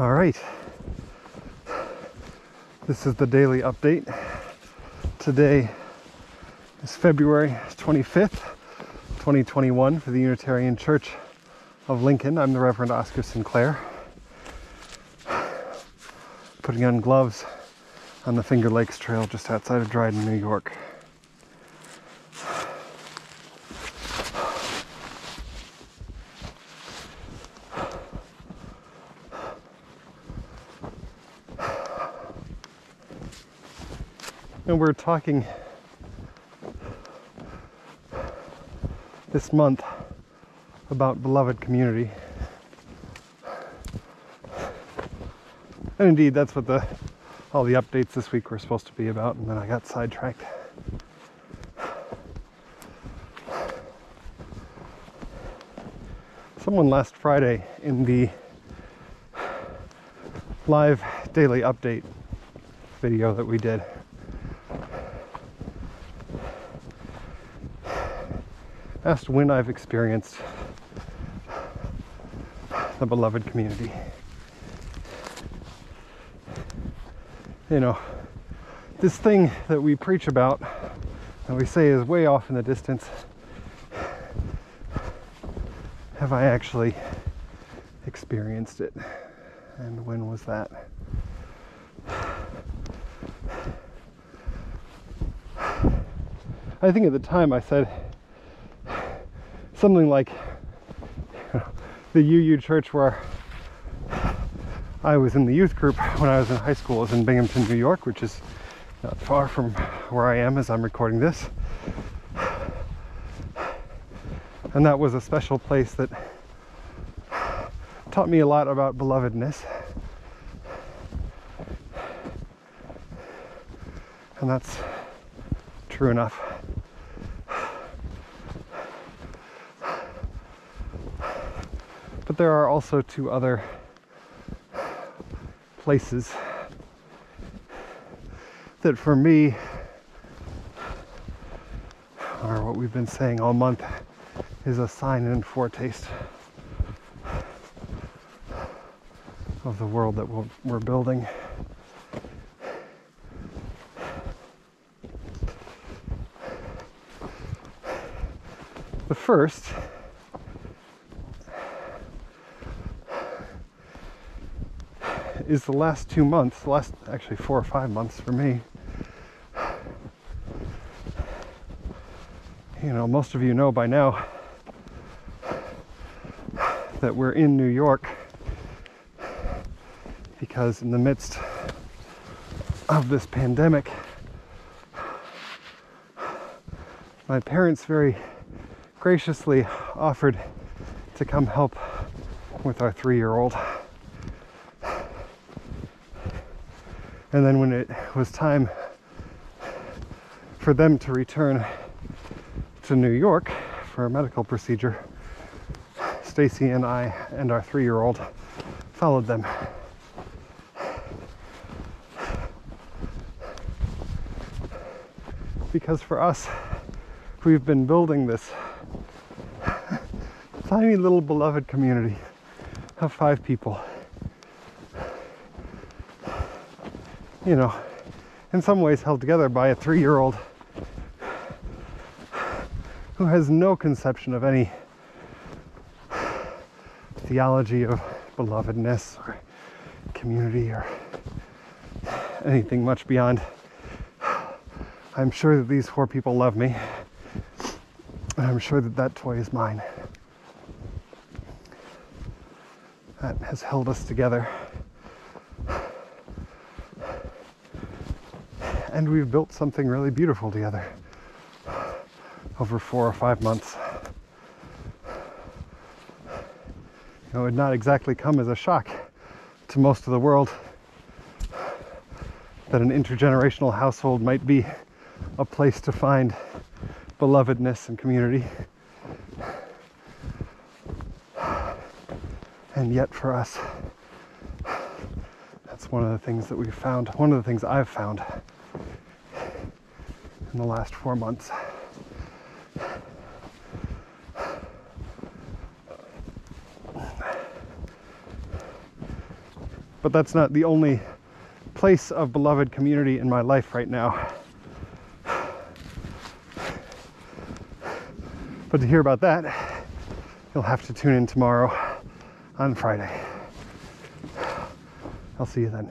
All right. This is the daily update. Today is February 25th, 2021 for the Unitarian Church of Lincoln. I'm the Reverend Oscar Sinclair. Putting on gloves on the Finger Lakes Trail just outside of Dryden, New York. And we're talking this month about beloved community. And indeed, that's what the all the updates this week were supposed to be about, and then I got sidetracked. Someone last Friday in the live daily update video that we did asked when I've experienced the beloved community. You know, this thing that we preach about and we say is way off in the distance, have I actually experienced it? And when was that? I think at the time I said something like the UU church where I was in the youth group when I was in high school was in Binghamton, New York, which is not far from where I am as I'm recording this. And that was a special place that taught me a lot about belovedness. And that's true enough. There are also two other places that for me are what we've been saying all month is a sign and foretaste of the world that we're building. The first is the last two months, the last actually four or five months for me. You know, most of you know by now that we're in New York because, in the midst of this pandemic, my parents very graciously offered to come help with our three year old. And then when it was time for them to return to New York for a medical procedure, Stacy and I and our three year old followed them. Because for us, we've been building this tiny little beloved community of five people you know, in some ways held together by a three year old who has no conception of any theology of belovedness or community or anything much beyond. I'm sure that these four people love me, and I'm sure that that toy is mine. That has held us together. And we've built something really beautiful together over four or five months. You know, it would not exactly come as a shock to most of the world that an intergenerational household might be a place to find belovedness and community. And yet, for us, that's one of the things that we've found, one of the things I've found in the last four months. But that's not the only place of beloved community in my life right now. But to hear about that, you'll have to tune in tomorrow on Friday. I'll see you then.